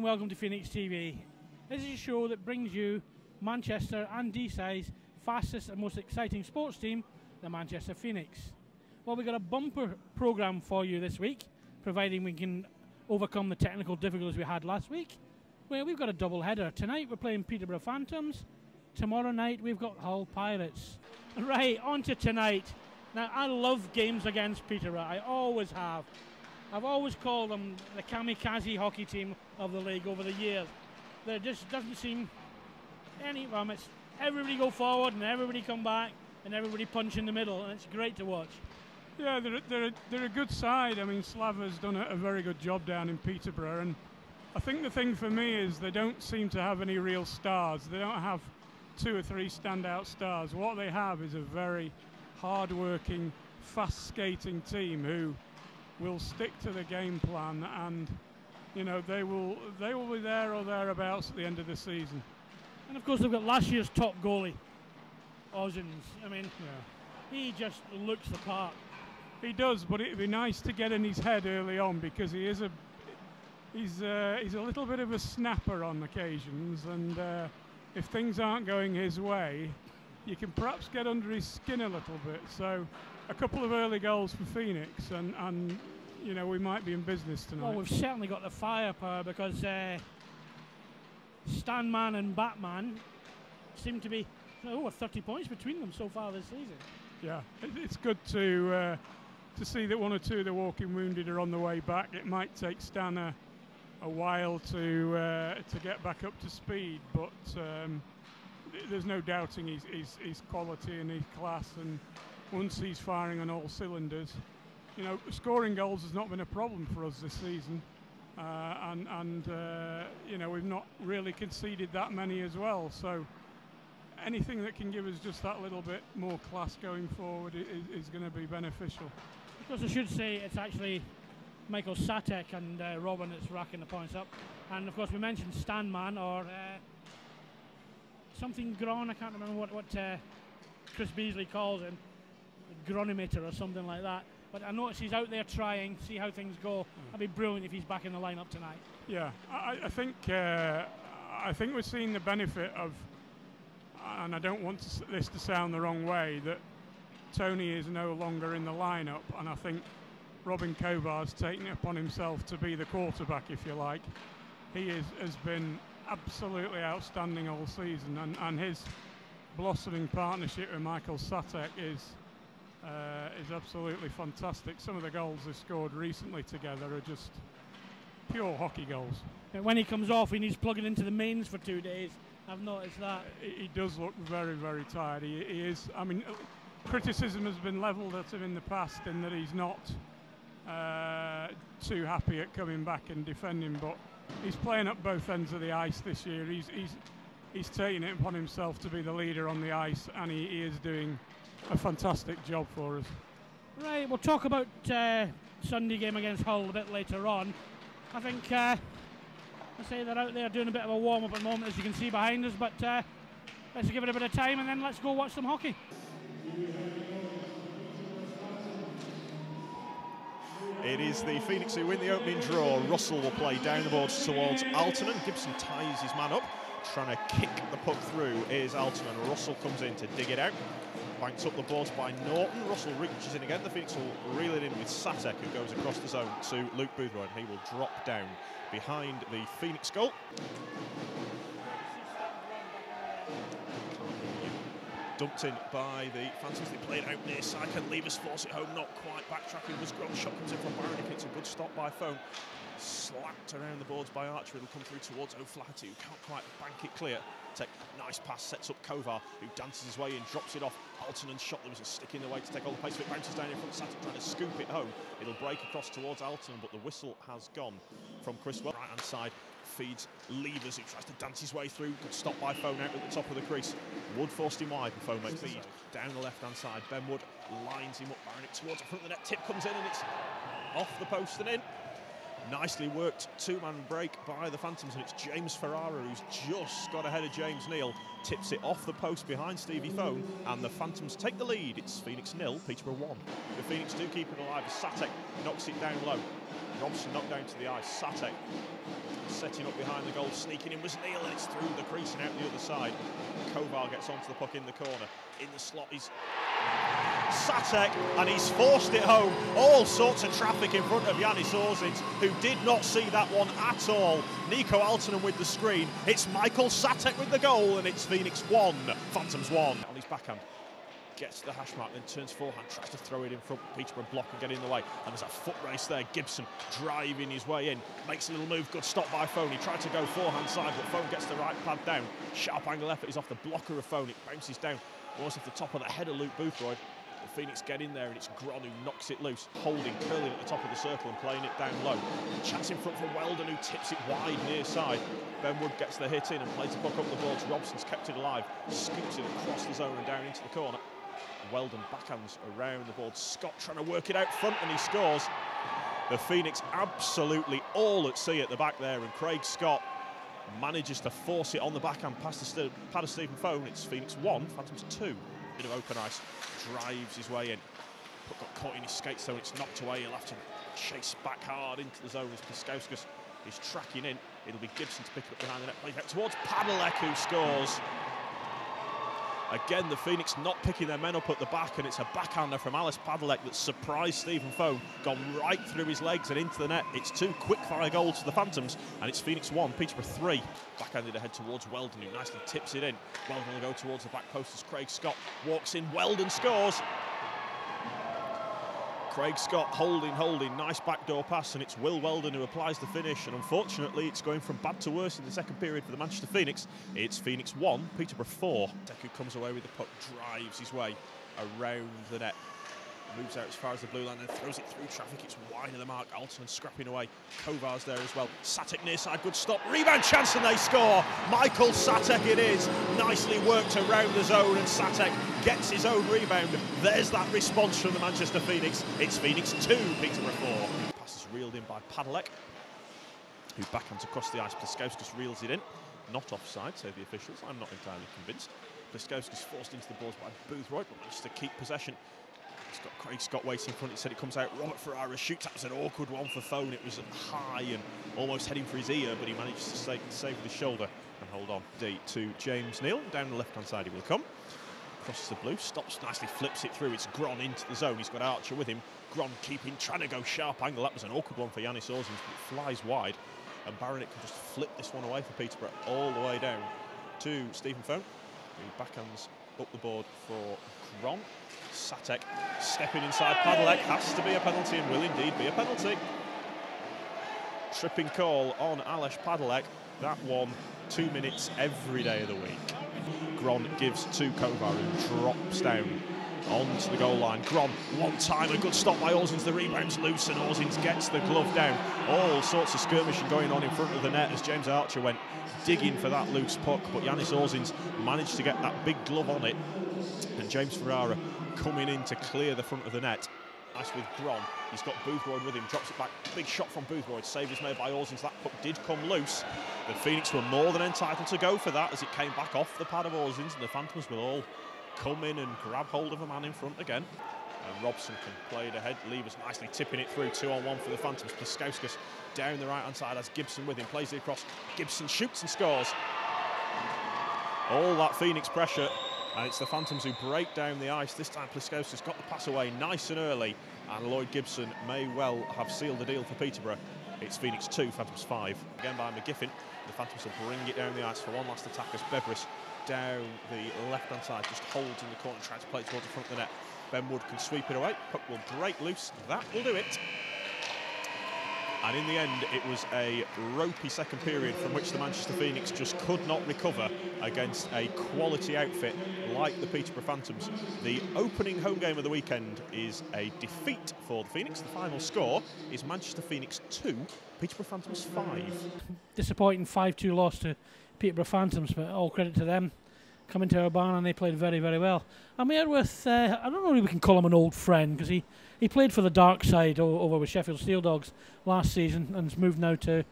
and welcome to Phoenix TV. This is a show that brings you Manchester and Deeside's fastest and most exciting sports team, the Manchester Phoenix. Well, we've got a bumper programme for you this week, providing we can overcome the technical difficulties we had last week. Well, we've got a double header. Tonight we're playing Peterborough Phantoms. Tomorrow night we've got Hull Pirates. Right, on to tonight. Now, I love games against Peterborough. I always have. I've always called them the kamikaze hockey team of the league over the years. There just doesn't seem any. Well, it's everybody go forward and everybody come back and everybody punch in the middle, and it's great to watch. Yeah, they're, they're, a, they're a good side. I mean, Slava's done a, a very good job down in Peterborough, and I think the thing for me is they don't seem to have any real stars. They don't have two or three standout stars. What they have is a very hard-working, fast-skating team who will stick to the game plan, and you know they will they will be there or thereabouts at the end of the season. And of course, they've got last year's top goalie, Auzins. I mean, Yeah. he just looks the part. He does, but it'd be nice to get in his head early on because he is a he's uh, he's a little bit of a snapper on occasions, and uh, if things aren't going his way, you can perhaps get under his skin a little bit. So, a couple of early goals for Phoenix, and and you know we might be in business tonight. Well, we've certainly got the firepower because uh, Stanman and Batman seem to be oh 30 points between them so far this season. Yeah, it- it's good to uh, to see that one or two of the walking wounded are on the way back. It might take Stan a, a while to uh, to get back up to speed, but um, there's no doubting his, his his quality and his class. And once he's firing on all cylinders, you know, scoring goals has not been a problem for us this season. Uh, and and uh, you know we've not really conceded that many as well. So anything that can give us just that little bit more class going forward is, is going to be beneficial. Because I should say it's actually Michael Satek and uh, Robin that's racking the points up. And of course, we mentioned Stanman or uh, something Gron, I can't remember what, what uh, Chris Beasley calls him, Gronimeter or something like that. But I notice he's out there trying, see how things go. That'd be brilliant if he's back in the lineup tonight. Yeah, I, I think uh, I think we're seeing the benefit of, and I don't want to, this to sound the wrong way, that Tony is no longer in the lineup, and I think Robin Kovar's taken it upon himself to be the quarterback, if you like. He is, has been absolutely outstanding all season, and, and his blossoming partnership with Michael Satek is uh, is absolutely fantastic. Some of the goals they've scored recently together are just pure hockey goals. And when he comes off, he needs plugging into the mains for two days. I've noticed that. He he does look very, very tired. He, he is. I mean, criticism has been levelled at him in the past in that he's not uh, too happy at coming back and defending, but he's playing up both ends of the ice this year. He's he's he's taking it upon himself to be the leader on the ice, and he, he is doing a fantastic job for us. Right, we'll talk about uh, Sunday game against Hull a bit later on. I think uh, I say they're out there doing a bit of a warm up at the moment, as you can see behind us. But uh, let's give it a bit of time and then let's go watch some hockey. It is the Phoenix who win the opening draw. Russell will play down the boards towards Aaltonen. Gibson ties his man up, trying to kick the puck through is Aaltonen. Russell comes in to dig it out. Banked up the boards by Norton. Russell reaches in again. The Phoenix will reel it in with Satek, who goes across the zone to Luke Boothroyd. He will drop down behind the Phoenix goal. Dumped in by the Phantoms. They play it out near side. Can Levers force it home? Not quite. Backtracking was Grom. Shot comes in from Baronic. It's a good stop by Fone. Slapped around the boards by Archer. It'll come through towards O'Flaherty, who can't quite bank it clear. Take nice pass, sets up Kovar, who dances his way in, drops it off. Aaltonen's shot. There was a stick in the way to take all the pace of it. Bounces down in front. Satek trying to scoop it home. It'll break across towards Alton, but the whistle has gone from Chris Well. Right hand side feeds Levers, who tries to dance his way through. Good stop by Fone out at the top of the crease. Wood forced him wide, and Fone makes speed down the left hand side. Ben Wood lines him up, Baronic towards the front of the net. Tip comes in, and it's off the post and in. Nicely worked two-man break by the Phantoms, and it's James Ferrara who's just got ahead of James Neal, tips it off the post behind Stevie Fone, and the Phantoms take the lead. It's Phoenix nil, Peterborough one. The Phoenix do keep it alive. Satek knocks it down low. Robson knocked down to the ice. Satek setting up behind the goal, sneaking in was Neal, and it's through the crease and out the other side. Kovar gets onto the puck in the corner. In the slot is Satek, and he's forced it home. All sorts of traffic in front of Yanis Auzins, who did not see that one at all. Nico Aaltonen with the screen. It's Michael Satek with the goal, and it's Phoenix 1, Phantoms 1. On his backhand, gets the hash mark, then turns forehand, tries to throw it in front. Peterborough block and get in the way. And there's a foot race there. Gibson driving his way in, makes a little move. Good stop by Fone. He tried to go forehand side, but Fone gets the right pad down. Sharp angle effort is off the blocker of Fone. It bounces down almost off the top of the head of Luke Boothroyd. The Phoenix get in there and it's Gron who knocks it loose, holding, curling at the top of the circle and playing it down low. Chance in front for Weldon who tips it wide near side. Ben Wood gets the hit in and plays the puck up the boards. Robson's kept it alive, scoops it across the zone and down into the corner. Weldon backhands around the board. Scott trying to work it out front and he scores. The Phoenix absolutely all at sea at the back there and Craig Scott manages to force it on the backhand past the pad of Stephen Fone. It's Phoenix 1, Phantoms 2. Bit of open ice, drives his way in. Puck got caught in his skates so it's knocked away. He'll have to chase back hard into the zone as Pliskauskas is tracking in. It'll be Gibson to pick it up behind the net, play back towards Padalek who scores. Again, the Phoenix not picking their men up at the back, and it's a backhander from Alice Padalek that surprised Stephen Fone, gone right through his legs and into the net. It's two quick-fire goals to the Phantoms, and it's Phoenix 1, Peterborough 3. Backhanded ahead towards Weldon, who nicely tips it in. Weldon will go towards the back post as Craig Scott walks in. Weldon scores. Craig Scott holding, holding, nice backdoor pass, and it's Will Weldon who applies the finish. And unfortunately, it's going from bad to worse in the second period for the Manchester Phoenix. It's Phoenix 1, Peterborough 4. Deku comes away with the puck, drives his way around the net moves out as far as the blue line and throws it through traffic. It's wide of the mark. Alton scrapping away. Kovar's there as well. Satek near side, good stop. Rebound chance and they score. Michael Satek it is. Nicely worked around the zone and Satek gets his own rebound. There's that response from the Manchester Phoenix. It's Phoenix 2, Peterborough 4. Pass is reeled in by Padalek, who backhands across the ice. Pliskauskas reels it in. Not offside, say the officials. I'm not entirely convinced. Pliskauskas forced into the balls by Boothroyd, but managed to keep possession. He's got Craig Scott waiting in front. He said it comes out. Robert Ferrara shoots. That was an awkward one for Fone. It was high and almost heading for his ear, but he managed to save, save with his shoulder and hold on. D to James Neal. Down the left hand side he will come. Crosses the blue, stops nicely, flips it through. It's Gron into the zone. He's got Archer with him. Gron keeping, trying to go sharp angle. That was an awkward one for Yanis Auzins, but it flies wide. And Baronet can just flip this one away for Peterborough all the way down to Stephen Fone, He backhands up the board for Gron. Satek stepping inside Padalek has to be a penalty and will indeed be a penalty. Tripping call on Alesh Padalek. That one, two minutes every day of the week. Gron gives to Kovar who drops down onto the goal line. Gron, one time, a good stop by Auzins. The rebound's loose and Auzins gets the glove down. All sorts of skirmishing going on in front of the net as James Archer went digging for that loose puck, but Yanis Auzins managed to get that big glove on it. And James Ferrara coming in to clear the front of the net. Nice with Gron. He's got Boothroyd with him, drops it back. Big shot from Boothroyd. Save is made by Auzins. That puck did come loose. The Phoenix were more than entitled to go for that as it came back off the pad of Auzins, and the Phantoms will all come in and grab hold of a man in front again. And Robson can play it ahead. Levers nicely tipping it through. Two on one for the Phantoms. Pliskauskas down the right hand side as Gibson with him. Plays it across. Gibson shoots and scores. All that Phoenix pressure and it's the Phantoms who break down the ice. This time Pliskauskas got the pass away nice and early, and Lloyd Gibson may well have sealed the deal for Peterborough. It's Phoenix 2, Phantoms 5. Again by McGiffin. The Phantoms will bring it down the ice for one last attack as Beveris down the left-hand side, just holds in the corner, tries to play towards the front of the net. Ben Wood can sweep it away. Puck will break loose. That will do it. And in the end, it was a ropey second period from which the Manchester Phoenix just could not recover against a quality outfit like the Peterborough Phantoms. The opening home game of the weekend is a defeat for the Phoenix. The final score is Manchester Phoenix 2, Peterborough Phantoms 5. Disappointing 5 2 loss to Peterborough Phantoms, but all credit to them Coming to our barn and they played very, very well. I'm here with, uh, I don't know if we can call him an old friend because he, he played for the dark side over with Sheffield Steel Dogs last season and has moved now to,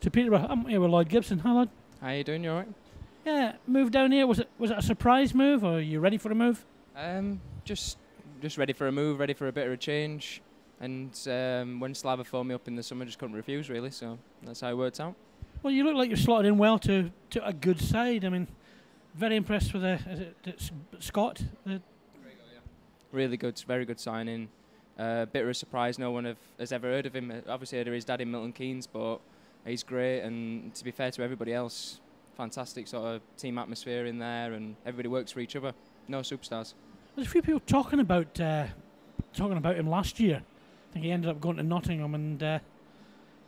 to Peterborough. I'm here with Lloyd Gibson. Hi, Lloyd. How are you doing? You alright? Yeah, moved down here. Was it was it a surprise move or are you ready for a move? Um, just just ready for a move, ready for a bit of a change. And um, when Slava phoned me up in the summer, just couldn't refuse really. So that's how it worked out. Well, you look like you're slotted in well to, to a good side. I mean, very impressed with the is it, Scott. The, Really good, very good signing. Uh, bit of a surprise. No one have, has ever heard of him. Obviously, heard of his dad in Milton Keynes, but he's great. And to be fair to everybody else, fantastic sort of team atmosphere in there, and everybody works for each other. No superstars. there's a few people talking about uh, talking about him last year. I think he ended up going to Nottingham and uh,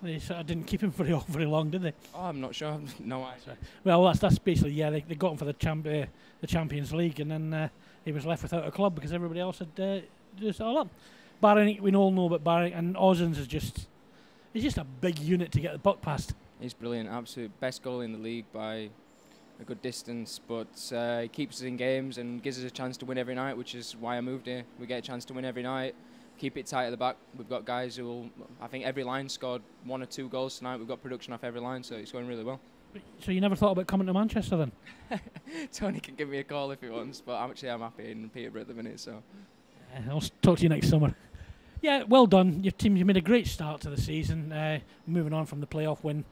they sort of didn't keep him very very long, did they? Oh, I'm not sure. no idea. Well, that's that's basically yeah. They, they got him for the champ uh, the Champions League, and then uh, he was left without a club because everybody else had uh, just all up. Barry, we all know about Barry, and Auzins is just he's just a big unit to get the puck past. He's brilliant, absolute best goal in the league by a good distance. But uh, he keeps us in games and gives us a chance to win every night, which is why I moved here. We get a chance to win every night. Keep it tight at the back. We've got guys who will. I think every line scored one or two goals tonight. We've got production off every line, so it's going really well. So you never thought about coming to Manchester then? Tony can give me a call if he wants, but actually I'm happy in Peterborough at the minute. So Uh, I'll talk to you next summer. Yeah, well done. Your team, you made a great start to the season. Uh, moving on from the playoff win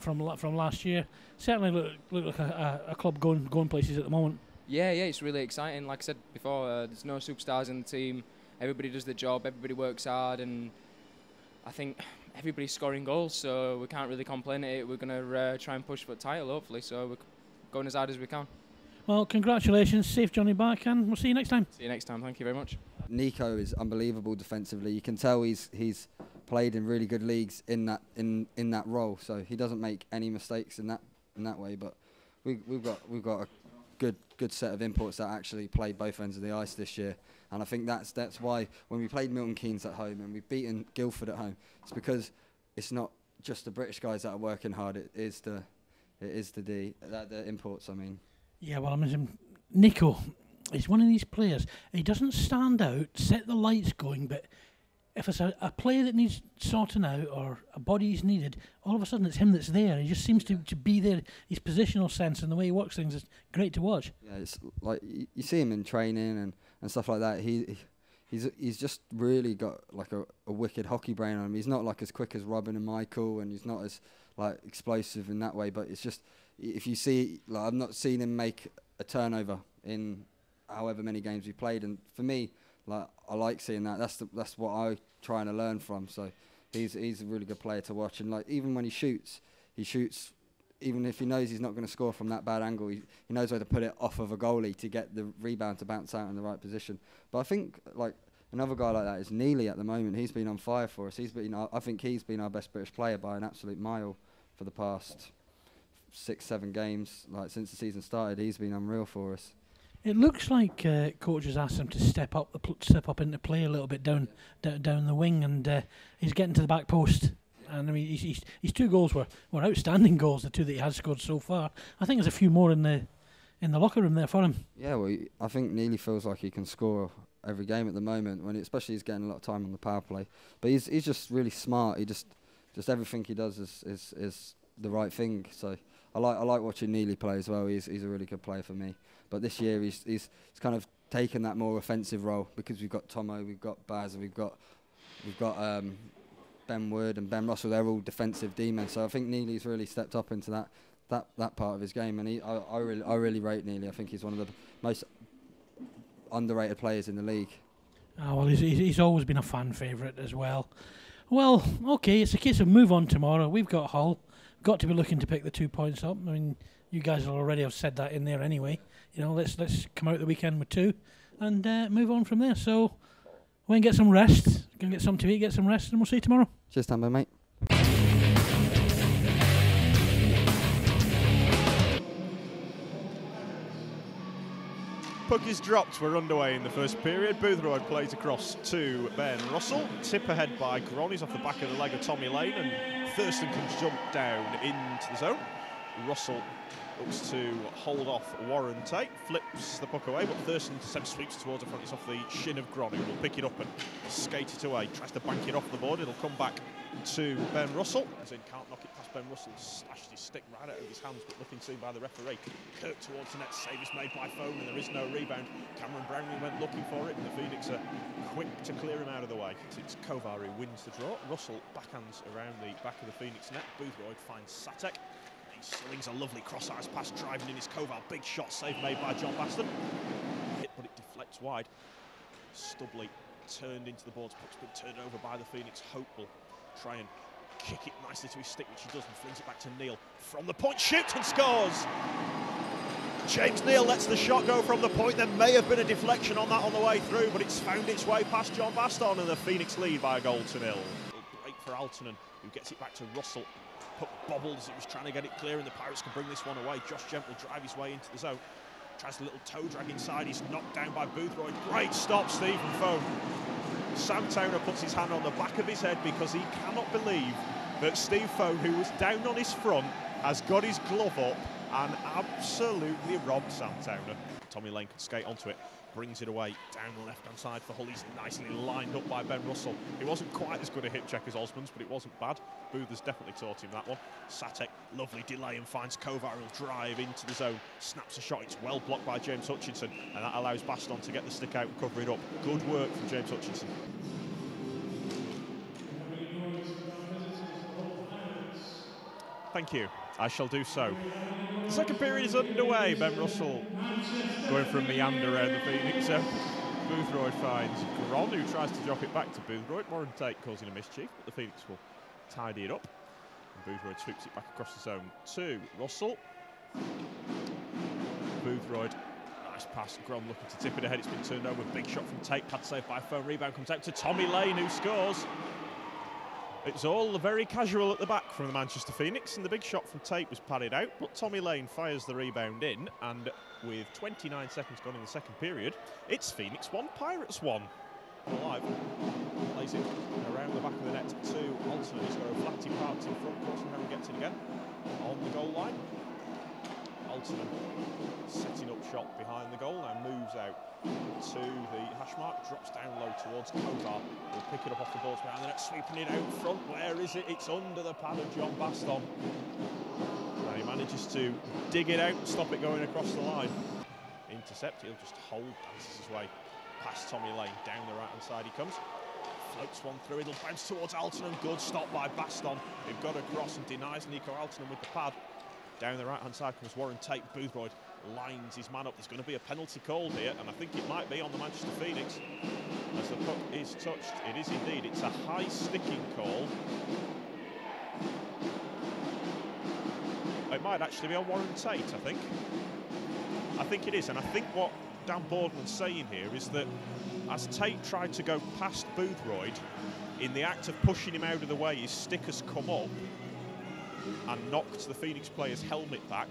from from last year, certainly look, look like a, a, club going going places at the moment. yeah, yeah, it's really exciting. Like I said before, uh, there's no superstars in the team. Everybody does their job. Everybody works hard, and I think everybody's scoring goals. So we can't really complain at it. We're gonna uh, try and push for the title, hopefully. So we're going as hard as we can. Well, congratulations, safe Johnny back, and we'll see you next time. See you next time. Thank you very much. Nico is unbelievable defensively. You can tell he's he's played in really good leagues in that in, in that role. So he doesn't make any mistakes in that in that way. But we we've got we've got a good good set of imports that actually play both ends of the ice this year. And I think that's that's why when we played Milton Keynes at home and we've beaten Guildford at home, it's because it's not just the British guys that are working hard. It is the it is the D the imports. I mean. Yeah, well, I mean, Nico is one of these players. He doesn't stand out, set the lights going, but if it's a, a player that needs sorting out or a body is needed, all of a sudden it's him that's there. He just seems to, to be there. His positional sense and the way he works things is great to watch. Yeah, it's like you, you see him in training and, and stuff like that. He he- he's he's just really got like a, a wicked hockey brain on him. He's not like as quick as Robin and Michael, and he's not as like explosive in that way. But it's just if you see, like I've not seen him make a turnover in however many games he played, and for me, like I like seeing that. That's the, that's what I trying to learn from. So he's he's a really good player to watch, and like even when he shoots, he shoots even if he knows he's not going to score from that bad angle, he, he knows where to put it off of a goalie to get the rebound to bounce out in the right position. But I think like another guy like that is Neely at the moment. He's been on fire for us. He's been our- I think he's been our best British player by an absolute mile for the past six seven games. Like since the season started, he's been unreal for us. It looks like uh, coach has asked him to step up, the step up into play a little bit down, down the wing, and uh, he's getting to the back post. And I mean, his, his, his two goals were, were outstanding goals, the two that he has scored so far. I think there's a few more in the in the locker room there for him. Yeah, well, I think Neely feels like he can score every game at the moment. When he, especially he's getting a lot of time on the power play, but he's he's just really smart. He just just everything he does is is, is the right thing. So I like I like watching Neely play as well. He's he's a really good player for me. But this year he's he's, he's kind of taken that more offensive role because we've got Tomo, we've got Baz, we've got we've got um, Ben Wood and Ben Russell. They're all defensive D-men. So I think Neely's really stepped up into that that that part of his game, and he I, I really I really rate Neely. I think he's one of the most underrated players in the league. Oh, well, he's, he's, always been a fan favourite as well. Well, okay, it's a case of move on tomorrow. We've got Hull. Got to be looking to pick the two points up. I mean, you guys already have said that in there anyway. You know, let's let's come out the weekend with two and uh, move on from there. So, we can get some rest. Go and get some to eat, get some rest, and we'll see you tomorrow. Cheers, Tambo, mate. Puck is dropped. We're underway in the first period. Boothroyd plays across to Ben Russell. Tip ahead by Gron. He's off the back of the leg of Tommy Lane, and Thurston can jump down into the zone. Russell looks to hold off Warren Tate, flips the puck away, but Thurston instead sweeps towards the front. It's off the shin of Gron, who will pick it up and skate it away. Tries to bank it off the board. It'll come back to Ben Russell. As in, can't knock it past Ben Russell. Slashed his stick right out of his hands, but nothing seen by the referee. Kirk towards the net. Save is made by Fone, and there is no rebound. Cameron Brownlee went looking for it, and the Phoenix are quick to clear him out of the way. It's Kovar who wins the draw. Russell backhands around the back of the Phoenix net. Boothroyd finds Satek. Slings a lovely cross-eyes pass, driving in his Kovar. Big shot save made by John Baston. But it deflects wide. Stubley turned into the boards. Puck's been turned over by the Phoenix. Hope will try and kick it nicely to his stick, which he does, and flings it back to Neal. From the point, shoots and scores! James Neal lets the shot go from the point. There may have been a deflection on that on the way through, but it's found its way past John Baston, and the Phoenix lead by a goal to nil. Break for Aaltonen, who gets it back to Russell. Puck bobbles, he was trying to get it clear, and the Pirates can bring this one away. Josh Gent will drive his way into the zone. Tries a little toe drag inside, he's knocked down by Boothroyd. Great stop, Stephen Fone. Sam Towner puts his hand on the back of his head because he cannot believe that Steve Fone, who was down on his front, has got his glove up and absolutely robbed Sam Towner. Tommy Lane can skate onto it, brings it away down the left hand side for Hull. He's nicely lined up by Ben Russell. He wasn't quite as good a hip check as Osmonds, but it wasn't bad. Booth has definitely taught him that one. Satek, lovely delay and finds Kovar. He'll drive into the zone, snaps a shot. It's well blocked by James Hutchinson, and that allows Baston to get the stick out and cover it up. Good work from James Hutchinson. Thank you. I shall do so. The second period is underway. Ben Russell going from meander around the Phoenix. Boothroyd finds Gron, who tries to drop it back to Boothroyd. Warren Tate causing a mischief, but the Phoenix will tidy it up. And Boothroyd sweeps it back across the zone to Russell. Boothroyd, nice pass. Gron looking to tip it ahead. It's been turned over. Big shot from Tate. Pad saved by Fone. Rebound comes out to Tommy Lane, who scores. It's all very casual at the back from the Manchester Phoenix, and the big shot from Tate was padded out, but Tommy Lane fires the rebound in, and with 29 seconds gone in the second period, it's Phoenix 1, Pirates 1. Alive, plays it around the back of the net to Alton. He's got a flatty part in front, crossing gets it again on the goal line. Alton setting up shot behind the goal, now moves out to the hash mark, drops down low towards Kovar. Will pick it up off the boards behind the net, sweeping it out front. Where is it? It's under the pad of John Baston. And he manages to dig it out stop it going across the line. Intercept, he'll just hold, dances his way past Tommy Lane. Down the right hand side he comes. Floats one through, it'll bounce towards Aaltonen. Good stop by Baston. They've got across and denies Nico Aaltonen with the pad. Down the right hand side comes Warren Tate. Boothroyd lines his man up. There's going to be a penalty called here, and I think it might be on the Manchester Phoenix. As the puck is touched, it is indeed. It's a high sticking call. It might actually be on Warren Tate, I think. I think it is, and I think what Dan Boardman's saying here is that as Tate tried to go past Boothroyd, in the act of pushing him out of the way, his stick has come up and knocked the Phoenix player's helmet back.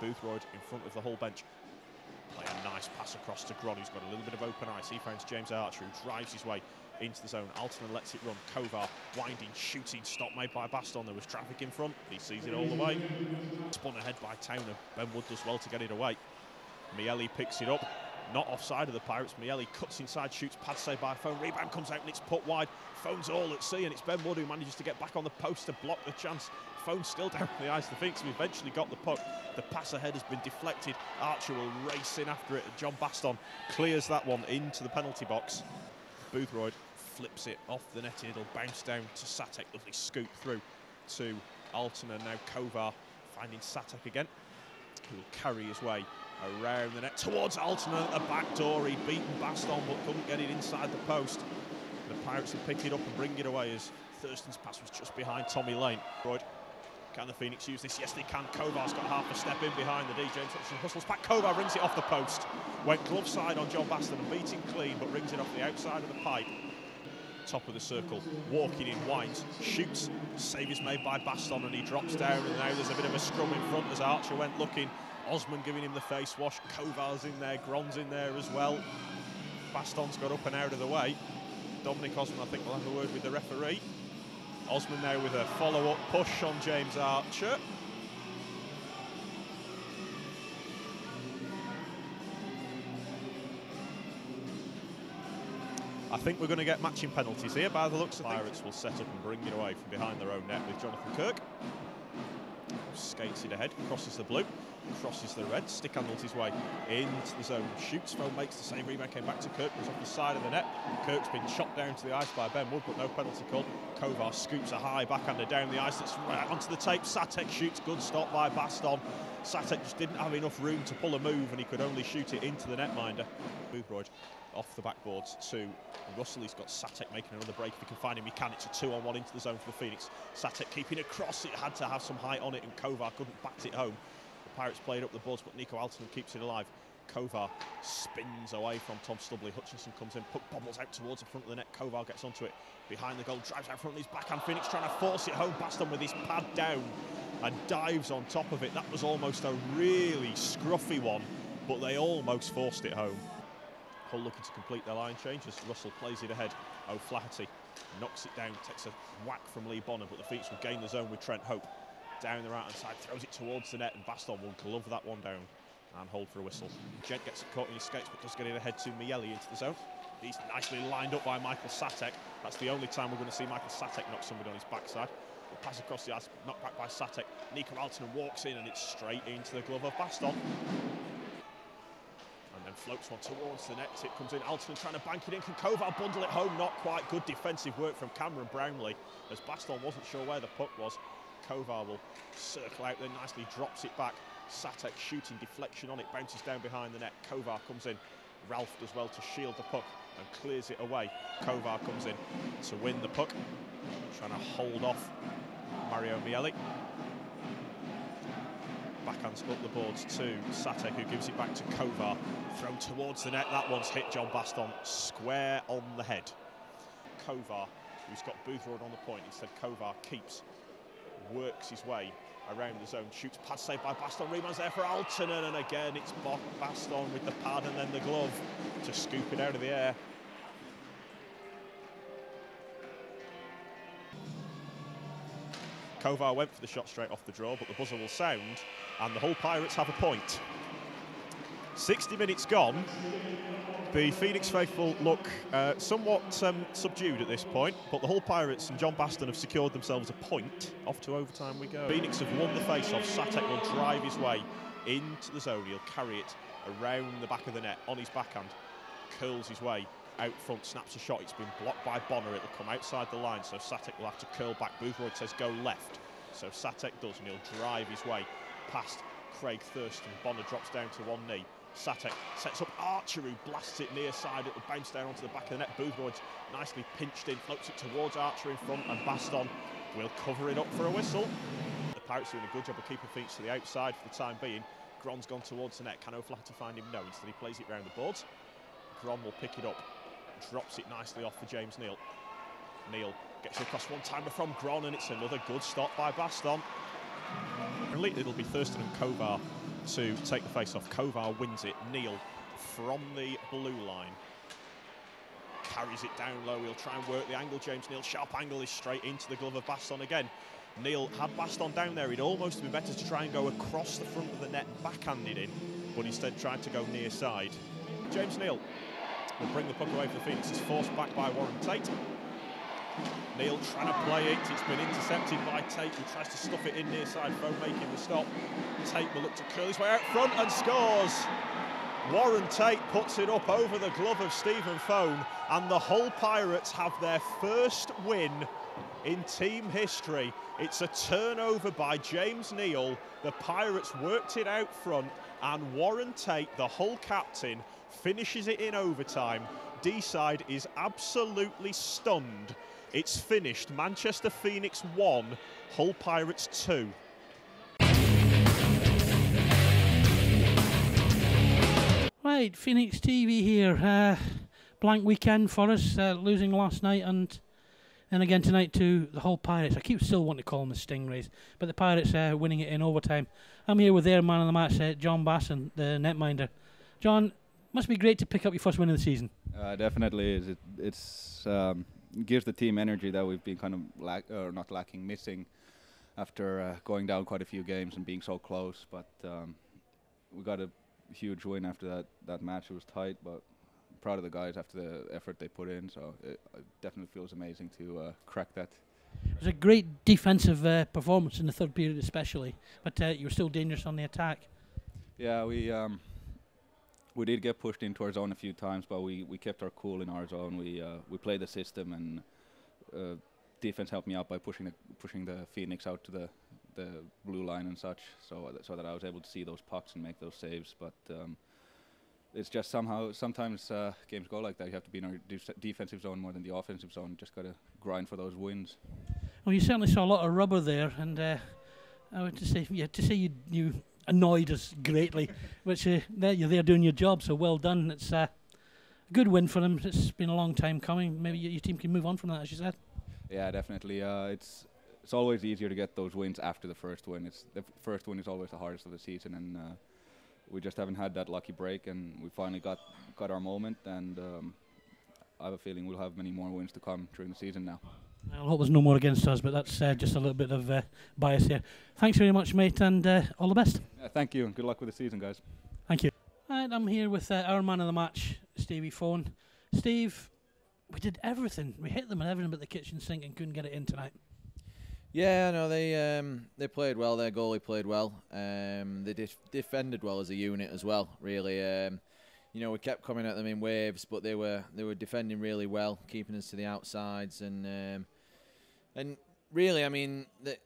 Boothroyd in front of the whole bench. Play a nice pass across to Gron, who's got a little bit of open ice. He finds James Archer, who drives his way into the zone. Aaltonen lets it run. Kovar winding, shooting, stop made by Baston. There was traffic in front. He sees it all the way. Spun ahead by Towner. Ben Wood does well to get it away. Miele picks it up. Not offside of the Pirates. Miele cuts inside, shoots, pad saved by Fone. Rebound comes out and it's put wide. Fone's all at sea and it's Ben Wood who manages to get back on the post to block the chance. Fone still down the ice. The Phoenix have eventually got the puck. The pass ahead has been deflected. Archer will race in after it. John Baston clears that one into the penalty box. Boothroyd flips it off the net. It'll bounce down to Satek. Lovely scoop through to Alton now Kovar finding Satek again. Who will carry his way around the net towards Alton at the back door. He'd beaten Baston but couldn't get it inside the post. The Pirates will pick it up and bring it away as Thurston's pass was just behind Tommy Lane. Can the Phoenix use this? Yes, they can. Kovar's got half a step in behind the DJ. Hutchinson hustles back. Kovar rings it off the post. Went glove side on John Baston and beat him clean, but rings it off the outside of the pipe. Top of the circle, walking in, winds, shoots. Save is made by Baston and he drops down. And now there's a bit of a scrum in front as Archer went looking. Osman giving him the face wash, Kovars in there, Gron's in there as well. Baston's got up and out of the way. Dominic Osman, I think, will have a word with the referee. Osman now with a follow-up push on James Archer. I think we're going to get matching penalties here by the looks of Pirates will set up and bring it away from behind their own net with Jonathan Kirk. Skates it ahead, crosses the blue, crosses the red, stick handles his way into the zone, shoots, Fone makes the same rebound, came back to Kirk, was off the side of the net. Kirk's been chopped down to the ice by Ben Wood, but no penalty called. Kovar scoops a high backhander down the ice, that's right onto the tape. Satek shoots, good stop by Baston. Satek just didn't have enough room to pull a move and he could only shoot it into the netminder. Boothroyd off the backboards to Russell. He's got Satek making another break. If he can find him, he can. It's a two on one into the zone for the Phoenix. Satek keeping it across. It had to have some height on it, and Kovar couldn't bat it home. The Pirates played up the boards, but Nico Alton keeps it alive. Kovar spins away from Tom Stubley. Hutchinson comes in, puck bobbles out towards the front of the net. Kovar gets onto it behind the goal, drives out front of his backhand. Phoenix trying to force it home. Baston with his pad down and dives on top of it. That was almost a really scruffy one, but they almost forced it home. Hull looking to complete their line change as Russell plays it ahead. O'Flaherty knocks it down, takes a whack from Lee Bonner, but the Phoenix will gain the zone with Trent Hope. Down the right hand side, throws it towards the net, and Baston will glove that one down and hold for a whistle. Gent gets it caught in his skates, but does get it ahead to Miele into the zone. He's nicely lined up by Michael Satek. That's the only time we're going to see Michael Satek knock somebody on his backside. The pass across the ice, knocked back by Satek. Nico Alton walks in, and it's straight into the glove of Baston and floats one towards the net. It comes in. Alton trying to bank it in. Can Kovar bundle it home? Not quite. Good defensive work from Cameron Brownlee as Baston wasn't sure where the puck was. Kovar will circle out, then nicely drops it back. Satek shooting deflection on it, bounces down behind the net. Kovar comes in. Ralph does well to shield the puck and clears it away. Kovar comes in to win the puck, trying to hold off Mario Miele backhands up the boards to Satek, who gives it back to Kovar. Thrown towards the net, that one's hit John Baston square on the head. Kovar, who's got Boothroyd on the point, instead Kovar keeps, works his way around the zone, shoots pad save by Baston, rebounds there for Aaltonen, and again it's Baston with the pad and then the glove to scoop it out of the air. Kovar went for the shot straight off the draw, but the buzzer will sound, and the Hull Pirates have a point. 60 minutes gone. The Phoenix faithful look uh, somewhat um, subdued at this point, but the Hull Pirates and John Baston have secured themselves a point. Off to overtime we go. Phoenix have won the face-off. Satek will drive his way into the zone. He'll carry it around the back of the net on his backhand, curls his way out front, snaps a shot. It's been blocked by Bonner. It'll come outside the line, so Satek will have to curl back. Boothroyd says go left, so Satek does, and he'll drive his way past Craig Thurston. Bonner drops down to one knee. Satek sets up Archer, who blasts it near side. It'll bounce down onto the back of the net. Boothroyd's nicely pinched in, floats it towards Archer in front, and Baston will cover it up for a whistle. The Pirates doing a good job of keeping things to the outside for the time being. Gron's gone towards the net. Can O'Flaherty find him? No. Instead, he plays it round the boards. Gron will pick it up drops it nicely off for James Neal. Neal gets across one timer from Gron, and it's another good stop by Baston. It'll be Thurston and Kovar to take the face off. Kovar wins it. Neal from the blue line carries it down low. He'll try and work the angle. James Neal, sharp angle is straight into the glove of Baston again. Neal had Baston down there. He'd almost be better to try and go across the front of the net, backhanded in, but instead tried to go near side. James Neal will bring the puck away for the Phoenix. It's forced back by Warren Tate. Neal trying to play it. It's been intercepted by Tate, who tries to stuff it in near side. Fone making the stop. Tate will look to curl his way out front and scores. Warren Tate puts it up over the glove of Stephen Fone, and the Hull Pirates have their first win in team history. It's a turnover by James Neal. The Pirates worked it out front, and Warren Tate, the Hull captain, finishes it in overtime. Deeside is absolutely stunned. It's finished. Manchester Phoenix 1, Hull Pirates 2. Right, Phoenix TV here. Uh, blank weekend for us, uh, losing last night and and again tonight to the Hull Pirates. I keep still wanting to call them the Stingrays, but the Pirates uh, winning it in overtime. I'm here with their man of the match, uh, John Baston, the netminder. John, must be great to pick up your first win of the season. Uh, definitely is. It it's um, gives the team energy that we've been kind of lack or not lacking, missing after uh, going down quite a few games and being so close. But um, we got a huge win after that that match. It was tight, but proud of the guys after the effort they put in. So it, it definitely feels amazing to uh, crack that. It was a great defensive uh, performance in the third period, especially, but uh, you were still dangerous on the attack. Yeah, we um, we did get pushed into our zone a few times, but we, we kept our cool in our zone. We uh, we played the system, and uh, defense helped me out by pushing the pushing the Phoenix out to the the blue line and such, so that, so that I was able to see those pucks and make those saves. But um, it's just somehow sometimes uh, games go like that. You have to be in our de- defensive zone more than the offensive zone. Just got to grind for those wins. Well, you certainly saw a lot of rubber there, and uh, I would just say, yeah, to say you you annoyed us greatly, which uh, there you're there doing your job, so well done. It's uh, a good win for them. It's been a long time coming. Maybe your, team can move on from that, as you said. Yeah, definitely. Uh, it's it's always easier to get those wins after the first win. It's the first win is always the hardest of the season, and uh, we just haven't had that lucky break, and we finally got got our moment. And um, I have a feeling we'll have many more wins to come during the season now. I hope there's no more against us, but that's uh, just a little bit of uh, bias here. Thanks very much, mate, and uh, all the best. Yeah, thank you, and good luck with the season, guys. Thank you. Right, I'm here with uh, our man of the match, Stevie Fone. Steve, we did everything. We hit them and everything but the kitchen sink and couldn't get it in tonight. Yeah, no, they um, they played well. Their goalie played well. Um, they def- defended well as a unit as well. Really, um, you know, we kept coming at them in waves, but they were they were defending really well, keeping us to the outsides, and um, and really, I mean, they,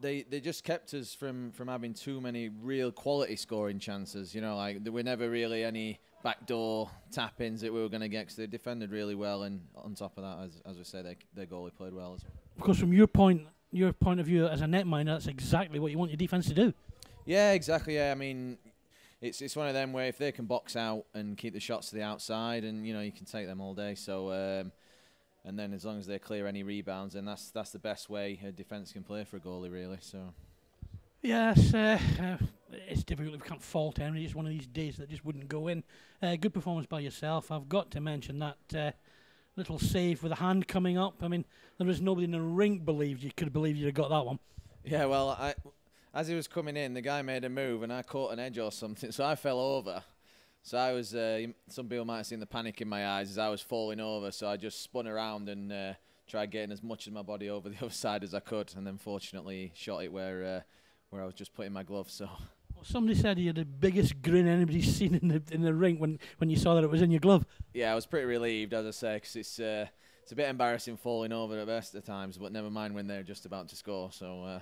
they they just kept us from from having too many real quality scoring chances. You know, like there were never really any backdoor tap ins that we were going to get because they defended really well, and on top of that, as as we say, they, their goalie played well as well. Of course, from your point, your point of view as a netminder, that's exactly what you want your defence to do. Yeah, exactly. Yeah, I mean, it's it's one of them where if they can box out and keep the shots to the outside, and you know you can take them all day. So, um, and then as long as they clear any rebounds, then that's that's the best way a defence can play for a goalie, really. So. Yes, uh, uh, it's difficult if you can't fault Henry. It's one of these days that just wouldn't go in. Uh, good performance by yourself. I've got to mention that uh, little save with a hand coming up. I mean, there was nobody in the rink believed you could believe you'd have got that one. Yeah, well, I, as he was coming in, the guy made a move and I caught an edge or something, so I fell over. So I was, uh, some people might have seen the panic in my eyes as I was falling over, so I just spun around and uh, tried getting as much of my body over the other side as I could, and then fortunately shot it where uh, where I was just putting my glove. So Well, somebody said you had the biggest grin anybody's seen in the in the rink when, when you saw that it was in your glove. yeah, I was pretty relieved, as I say, because it's uh, it's a bit embarrassing falling over at best of times, but never mind when they're just about to score. So uh,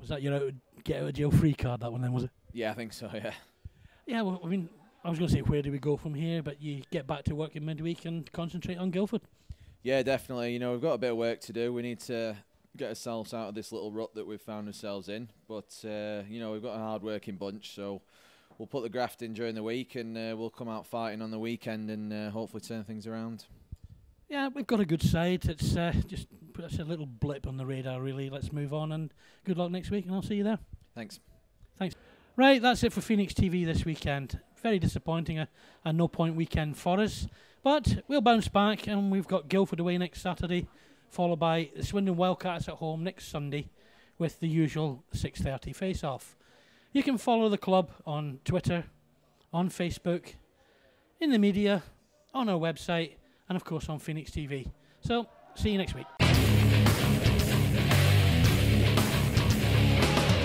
Was that your out, get out of jail free card? That one then was it? yeah, I think so. Yeah. Yeah. Well, I mean, I was going to say where do we go from here, but you get back to work in midweek and concentrate on Guildford. Yeah, definitely. You know, we've got a bit of work to do. We need to get ourselves out of this little rut that we've found ourselves in. But uh, you know, we've got a hard-working bunch, so we'll put the graft in during the week, and uh, we'll come out fighting on the weekend, and uh, hopefully turn things around. Yeah, we've got a good side. It's uh, just put a little blip on the radar, really. Let's move on and good luck next week, and I'll see you there. Thanks. Thanks. Right, that's it for Phoenix TV this weekend. Very disappointing, uh, a, a no point weekend for us. But we'll bounce back, and we've got Guildford away next Saturday, followed by the Swindon Wildcats at home next Sunday with the usual 6.30 face-off. You can follow the club on Twitter, on Facebook, in the media, on our website, and of course on Phoenix TV. So, see you next week.